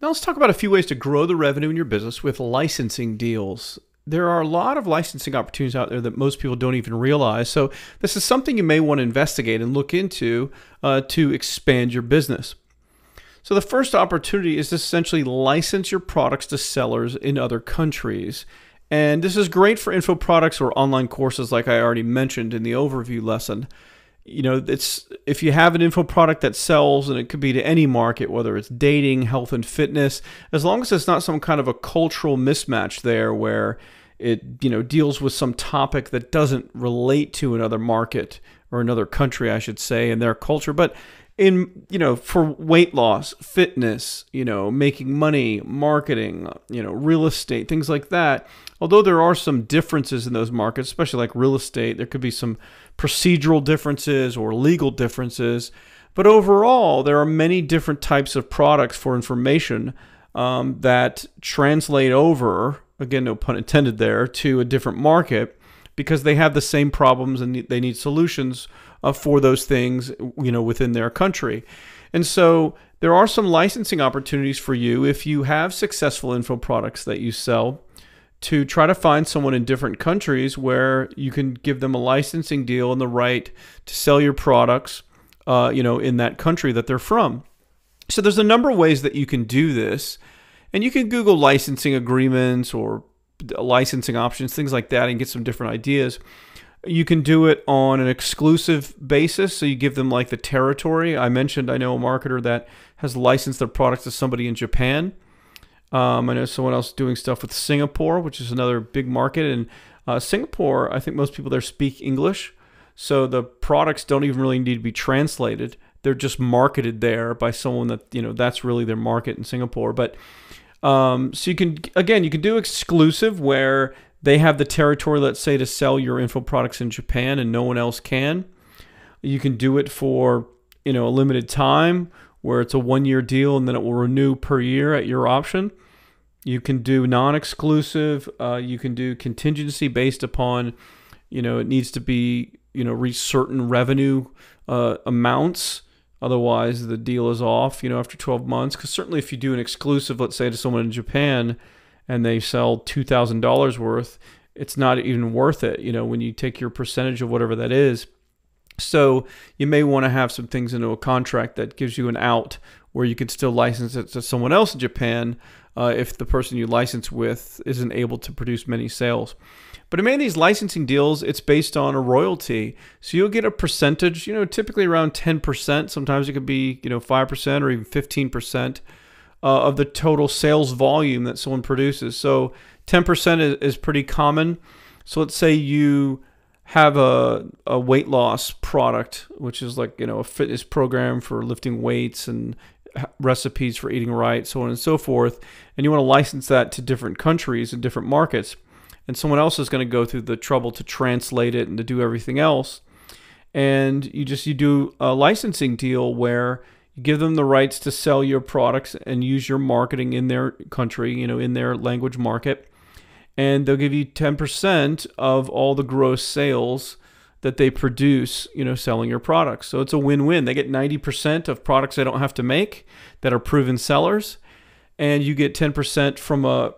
Now let's talk about a few ways to grow the revenue in your business with licensing deals. There are a lot of licensing opportunities out there that most people don't even realize. So this is something you may want to investigate and look into uh, to expand your business. So the first opportunity is to essentially license your products to sellers in other countries. And this is great for info products or online courses like I already mentioned in the overview lesson you know it's if you have an info product that sells and it could be to any market whether it's dating health and fitness as long as it's not some kind of a cultural mismatch there where it you know deals with some topic that doesn't relate to another market or another country I should say and their culture. But in you know for weight loss fitness you know making money marketing you know real estate things like that. Although there are some differences in those markets especially like real estate there could be some procedural differences or legal differences. But overall there are many different types of products for information um, that translate over again no pun intended there to a different market because they have the same problems and they need solutions uh, for those things, you know, within their country. And so there are some licensing opportunities for you if you have successful info products that you sell to try to find someone in different countries where you can give them a licensing deal and the right to sell your products, uh, you know, in that country that they're from. So there's a number of ways that you can do this, and you can Google licensing agreements or licensing options, things like that, and get some different ideas. You can do it on an exclusive basis. So you give them like the territory. I mentioned I know a marketer that has licensed their products to somebody in Japan. Um, I know someone else doing stuff with Singapore, which is another big market. And uh, Singapore, I think most people there speak English. So the products don't even really need to be translated. They're just marketed there by someone that, you know, that's really their market in Singapore. But um, so you can, again, you can do exclusive where they have the territory, let's say, to sell your info products in Japan and no one else can. You can do it for you know a limited time where it's a one year deal and then it will renew per year at your option. You can do non exclusive. Uh, you can do contingency based upon, you know, it needs to be, you know, reach certain revenue uh, amounts. Otherwise, the deal is off, you know, after 12 months. Because certainly if you do an exclusive, let's say to someone in Japan, and they sell $2,000 worth, it's not even worth it, you know, when you take your percentage of whatever that is. So you may want to have some things into a contract that gives you an out where you could still license it to someone else in Japan uh, if the person you license with isn't able to produce many sales. But in many of these licensing deals, it's based on a royalty. So you'll get a percentage, you know, typically around 10%. Sometimes it could be, you know, 5% or even 15% uh, of the total sales volume that someone produces. So 10% is, is pretty common. So let's say you have a, a weight loss product, which is like, you know, a fitness program for lifting weights and recipes for eating right, so on and so forth, and you want to license that to different countries and different markets, and someone else is going to go through the trouble to translate it and to do everything else, and you just you do a licensing deal where give them the rights to sell your products and use your marketing in their country, you know, in their language market. And they'll give you 10% of all the gross sales that they produce, you know, selling your products. So it's a win-win. They get 90% of products they don't have to make that are proven sellers, and you get 10% from a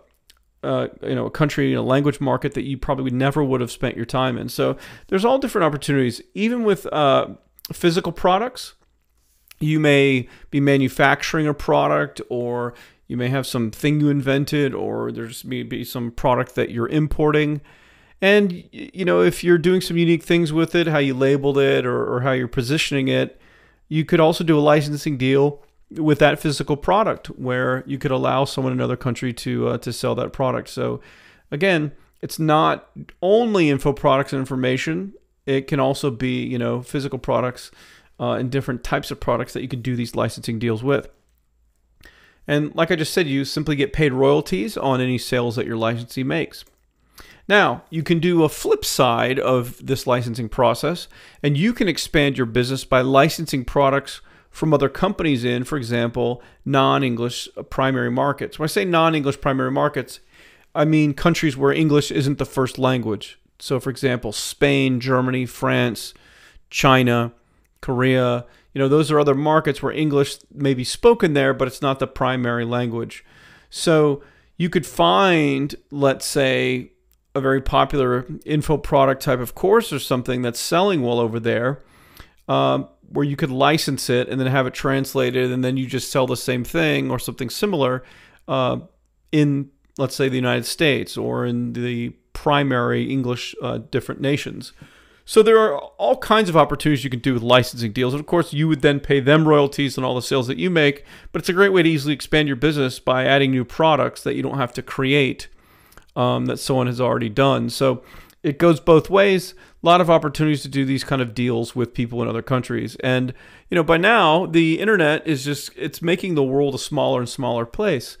uh, you know, a country, a language market that you probably never would have spent your time in. So there's all different opportunities, even with uh, physical products you may be manufacturing a product or you may have something you invented or there's maybe some product that you're importing. And you know if you're doing some unique things with it how you labeled it or, or how you're positioning it you could also do a licensing deal with that physical product where you could allow someone in another country to uh, to sell that product. So again it's not only info products and information it can also be you know physical products uh, and different types of products that you can do these licensing deals with. And like I just said, you simply get paid royalties on any sales that your licensee makes. Now, you can do a flip side of this licensing process, and you can expand your business by licensing products from other companies in, for example, non English primary markets. When I say non English primary markets, I mean countries where English isn't the first language. So, for example, Spain, Germany, France, China, Korea, You know, those are other markets where English may be spoken there, but it's not the primary language. So you could find, let's say, a very popular info product type of course or something that's selling well over there, um, where you could license it and then have it translated, and then you just sell the same thing or something similar uh, in, let's say, the United States or in the primary English uh, different nations. So there are all kinds of opportunities you can do with licensing deals. And of course, you would then pay them royalties on all the sales that you make. But it's a great way to easily expand your business by adding new products that you don't have to create um, that someone has already done. So it goes both ways. A lot of opportunities to do these kind of deals with people in other countries. And, you know, by now, the internet is just, it's making the world a smaller and smaller place.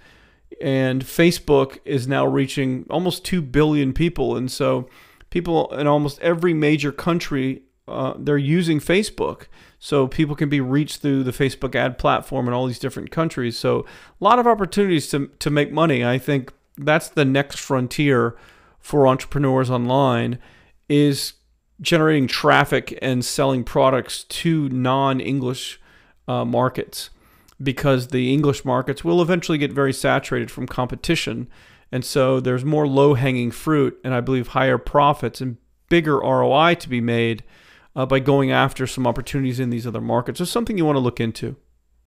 And Facebook is now reaching almost 2 billion people. And so, people in almost every major country uh, they're using Facebook. So people can be reached through the Facebook ad platform in all these different countries. So a lot of opportunities to, to make money. I think that's the next frontier for entrepreneurs online is generating traffic and selling products to non-English uh, markets because the English markets will eventually get very saturated from competition and so there's more low hanging fruit and I believe higher profits and bigger ROI to be made uh, by going after some opportunities in these other markets. So something you want to look into.